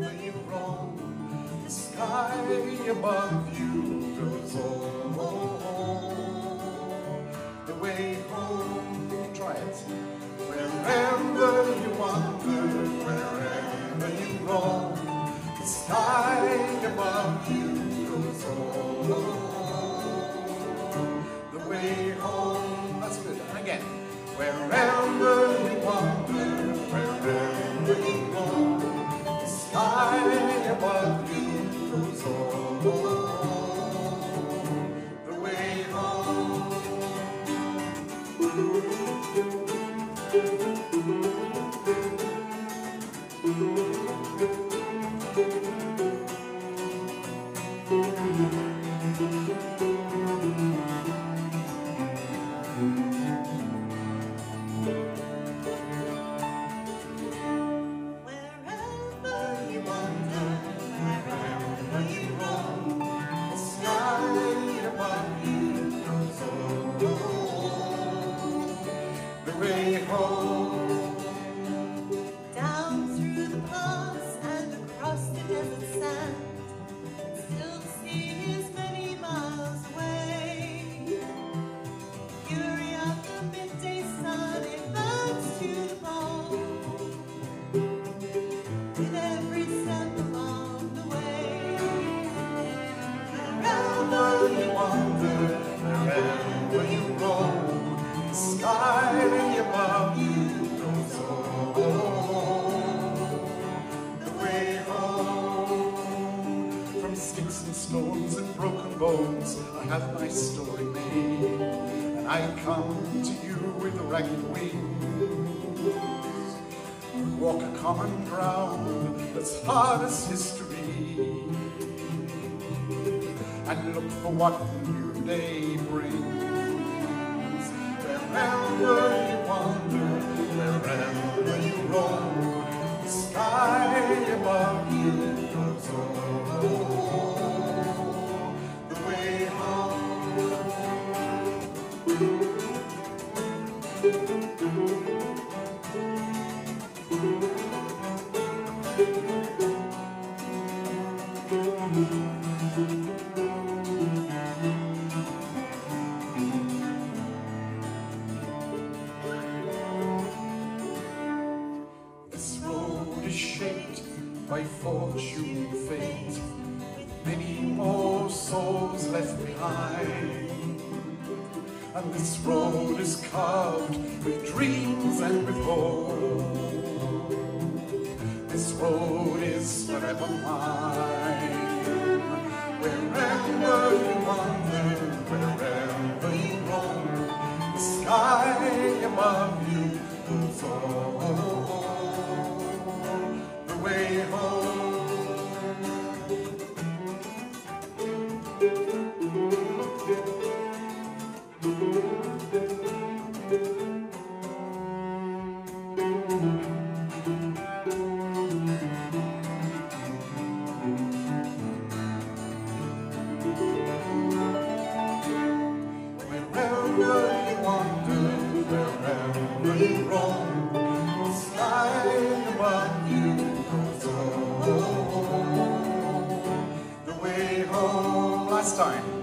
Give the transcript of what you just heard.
you roam, the sky above you goes on. Wherever you roam, the sky above you on. The way home. From sticks and stones and broken bones, I have my story made, and I come to you with ragged wings. Walk a common ground that's hard as history and look for what new day brings. Wherever you wander, wherever you roam, the sky above you goes on. The way home. Fortune, fate, many more souls left behind. And this road is carved with dreams and with hope. This road is forever mine. Home,